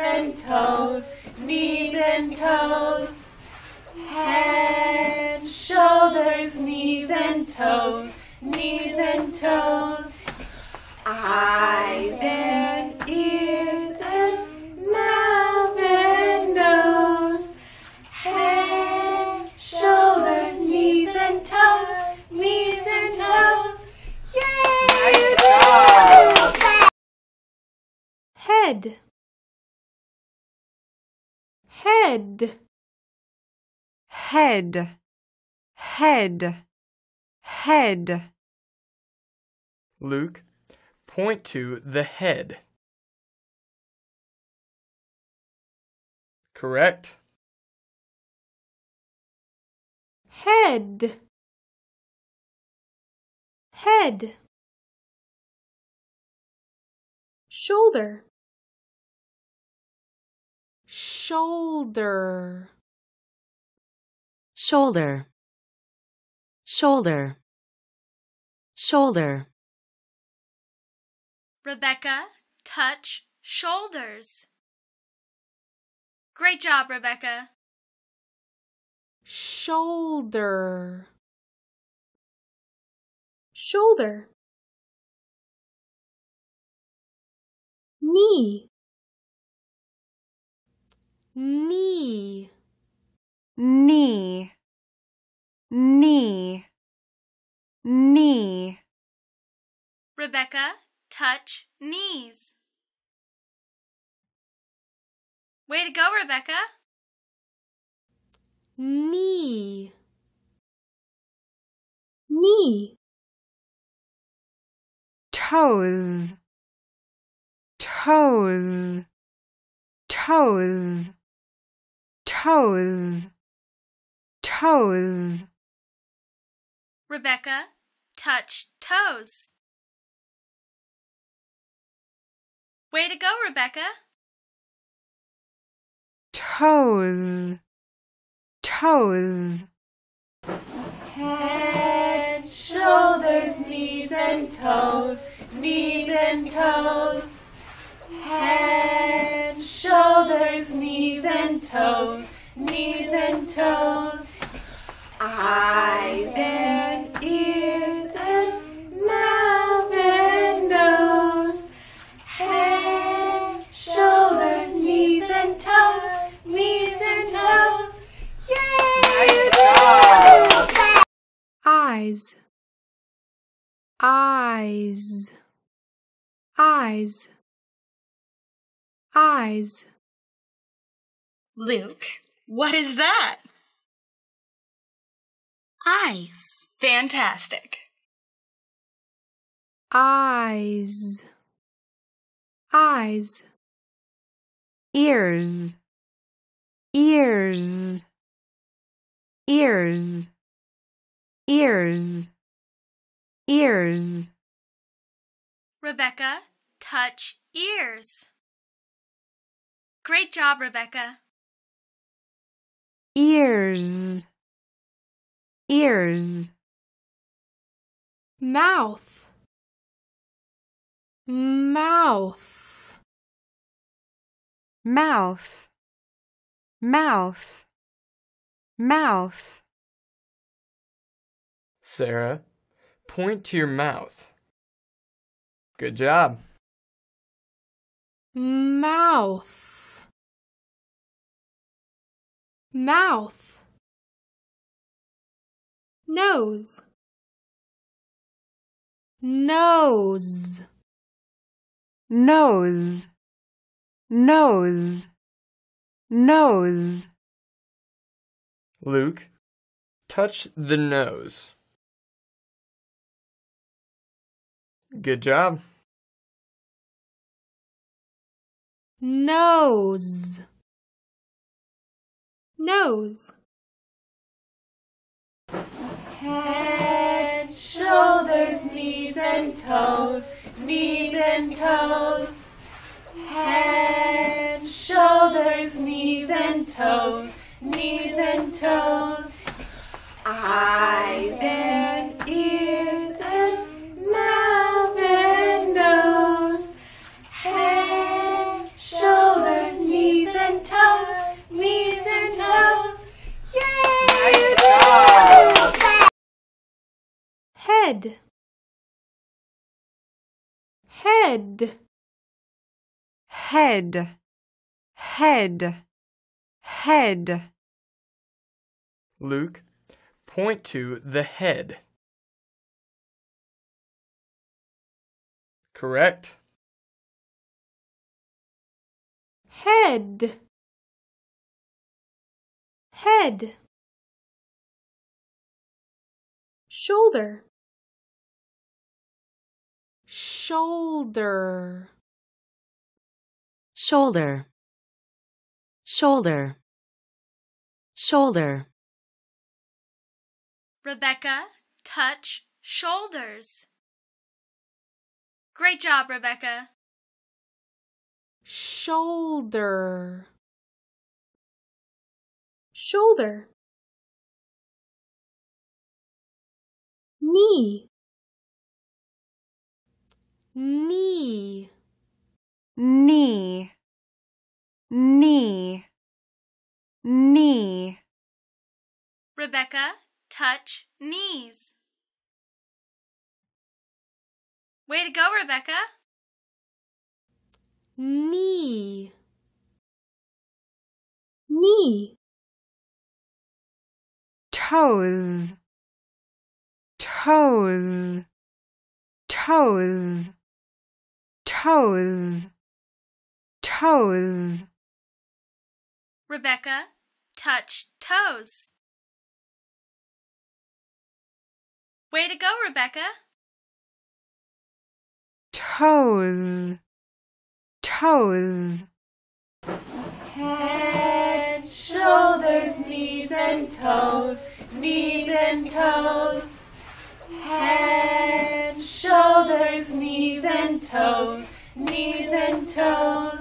and toes, knees and toes. Head, shoulders, knees and toes, knees and toes. Eyes and ears and mouth and nose. Head, shoulders, knees and toes, knees and toes. Yay! Nice job. head head head, head, head. Luke, point to the head. Correct. head head shoulder shoulder Shoulder, shoulder, shoulder. Rebecca, touch shoulders. Great job, Rebecca. shoulder shoulder knee knee. Knee, knee, knee. Rebecca, touch knees. Way to go, Rebecca. knee. Knee. Toes, toes, toes, toes, toes. Rebecca, touch toes. Way to go, Rebecca. toes, toes. Head, shoulders, knees and toes, knees and toes. Head, shoulders, knees and toes, knees and toes. Eyes and ears and mouth and nose. Head, shoulders, knees and toes, knees and toes. Yay! Nice eyes eyes eyes eyes Luke, what is that? Eyes. Fantastic. eyes eyes ears, ears, ears, ears, ears. Rebecca, touch ears. Great job, Rebecca. ears, ears, mouth mouth mouth, mouth, mouth. Sarah, point to your mouth. Good job. mouth mouth nose nose nose, nose, nose. Luke, touch the nose. Good job. nose nose Head, shoulders, knees and toes, knees and toes. Head, shoulders, knees and toes, knees and toes. Eyes and Head. Head. head, head, head, Luke, point to the head. Correct. Head. Head. Shoulder. Shoulder. shoulder, shoulder, shoulder, Rebecca, touch shoulders. Great job, Rebecca. Shoulder. Shoulder. Knee. Knee. knee, knee, knee, Rebecca, touch knees. Way to go, Rebecca. Knee. Knee. toes, toes, toes, toes, toes, Rebecca, touch toes. Way to go, Rebecca. toes, toes, Head, shoulders, knees and toes, knees and toes. Head, shoulders, knees and toes, knees and toes.